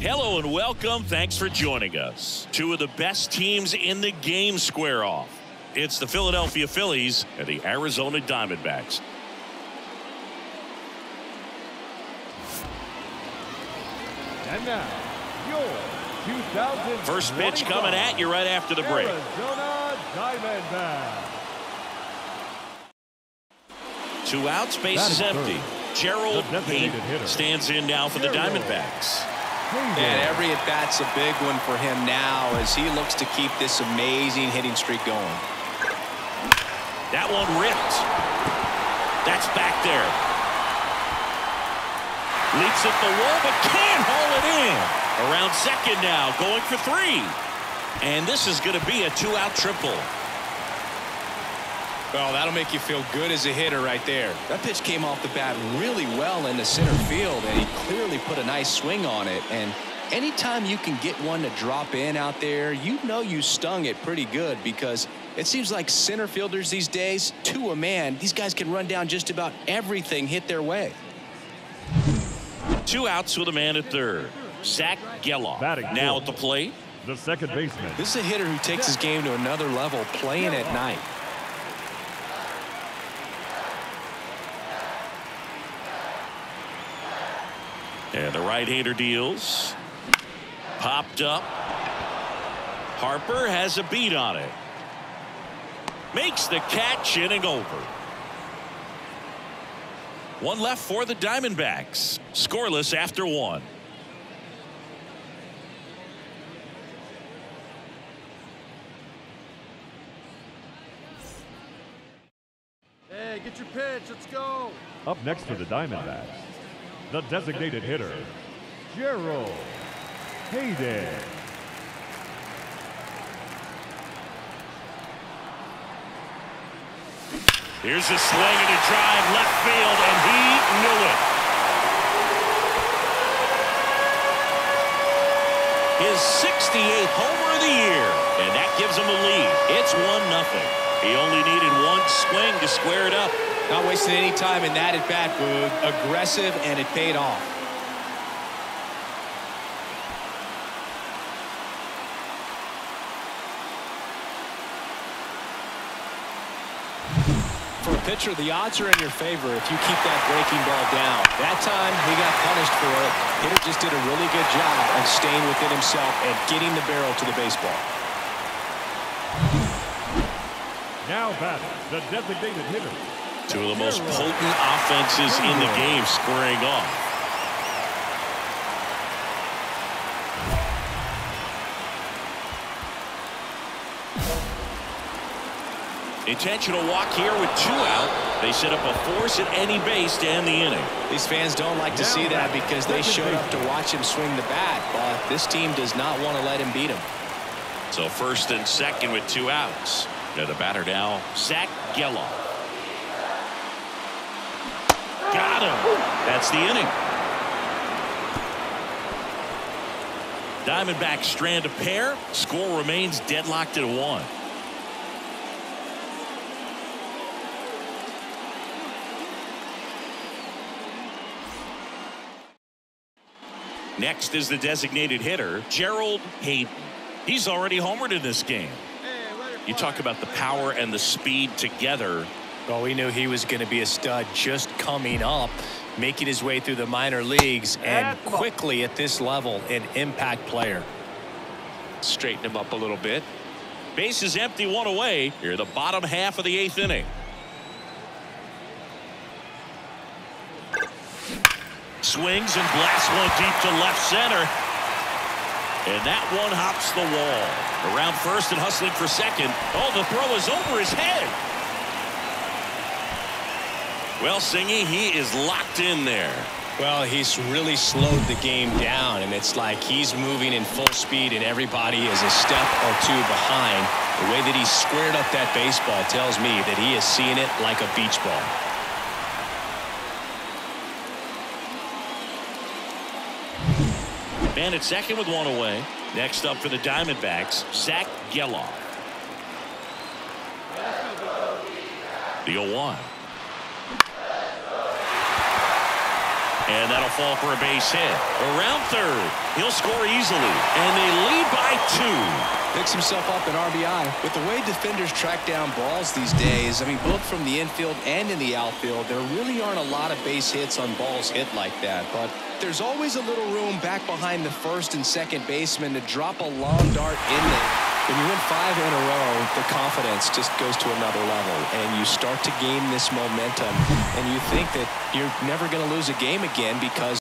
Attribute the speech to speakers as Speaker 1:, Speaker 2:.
Speaker 1: Hello and welcome. Thanks for joining us. Two of the best teams in the game square off. It's the Philadelphia Phillies and the Arizona Diamondbacks.
Speaker 2: And now, your 2000
Speaker 1: First pitch coming at you right after the break.
Speaker 2: Arizona Diamondbacks.
Speaker 1: Two outs, base is empty. Gerald
Speaker 2: the designated
Speaker 1: Hayden
Speaker 2: hitter.
Speaker 1: stands in now for the. Diamondbacks.
Speaker 3: And every at bat's a big one for him now as he looks to keep this amazing hitting streak going.
Speaker 1: That one ripped. That's back there. Leaps at the wall, but can't haul it in. Around second now, going for three. And this is going to be a two-out triple.
Speaker 3: Well, that'll make you feel good as a hitter right there. That pitch came off the bat really well in the center field, and he clearly put a nice swing on it. And anytime you can get one to drop in out there, you know you stung it pretty good because it seems like center fielders these days, to a man, these guys can run down just about everything hit their way.
Speaker 1: Two outs with a man at third. Zack
Speaker 2: Gelof
Speaker 1: now at the plate.
Speaker 2: The second baseman.
Speaker 3: This is a hitter who takes his game to another level playing at night.
Speaker 1: And the right-hander deals. Popped up. Harper has a beat on it. Makes the catch inning over. One left for the Diamondbacks. Scoreless after one.
Speaker 4: Hey, get your pitch. Let's go.
Speaker 2: Up next for the Diamondbacks. The designated hitter, Gerald Hayden.
Speaker 1: Here's a swing and a drive left field, and he knew it. His 68th homer of the year, and that gives him a lead. It's 1 nothing. He only needed one swing to square it up.
Speaker 3: Not wasting any time in that at bat, Boog. Aggressive, and it paid off. For a pitcher, the odds are in your favor if you keep that breaking ball down. That time, he got punished for it. Hitter just did a really good job of staying within himself and getting the barrel to the baseball.
Speaker 2: Now batting, the designated hitter,
Speaker 1: Two of the most potent offenses in the game squaring off. Intentional walk here with two out. They set up a force at any base to end the inning.
Speaker 3: These fans don't like to see that because they showed up to watch him swing the bat, but this team does not want to let him beat him.
Speaker 1: So first and second with two outs. To the batter now, Zack Gelof. Got him. That's the inning. Diamondbacks strand a pair. Score remains deadlocked at one. Next is the designated hitter, Gerald Hayden. He's already homered in this game. You talk about the power and the speed together.
Speaker 3: Well, we knew he was going to be a stud just coming up, making his way through the minor leagues, and quickly at this level, an impact player.
Speaker 1: Straighten him up a little bit. Base is empty, one away. Here, the bottom half of the eighth inning. Swings and blasts one deep to left center. And that one hops the wall. Around first and hustling for second. Oh, the throw is over his head. Well, Singy, he is locked in there.
Speaker 3: Well, he's really slowed the game down, and it's like he's moving in full speed, and everybody is a step or two behind. The way that he squared up that baseball tells me that he is seeing it like a beach ball.
Speaker 1: Man at second with one away. Next up for the Diamondbacks, Zack Gelof. The 0-1. And that'll fall for a base hit. Around third. He'll score easily. And they lead by two.
Speaker 3: Picks himself up an RBI. With the way defenders track down balls these days, I mean, both from the infield and in the outfield, there really aren't a lot of base hits on balls hit like that. But there's always a little room back behind the first and second baseman to drop a long dart in there. When you win five in a row, the confidence just goes to another level, and you start to gain this momentum, and you think that you're never going to lose a game again because